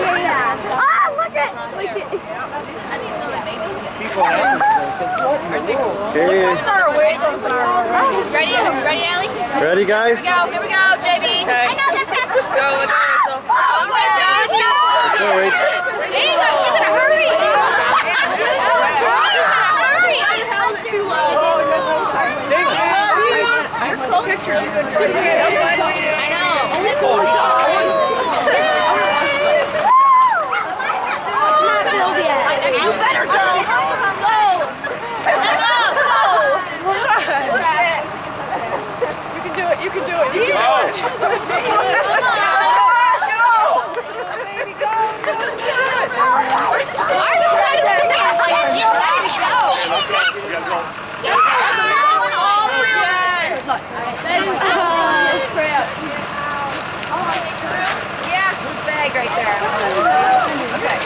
yeah. Ah, look at look. I didn't know that made People have Here he far away from Sarah. Ready? Ready, Allie? Ready, guys? Here we go. Here we go, JB. Okay. I know the fastest. Go, let's Rachel. Oh, oh, my God, no! Go, Rachel. There you. She's in a hurry. Picture. It. You can do it. You can do it. I decided that we're gonna play for you. There you go. Yeah. Whose bag right there? Okay.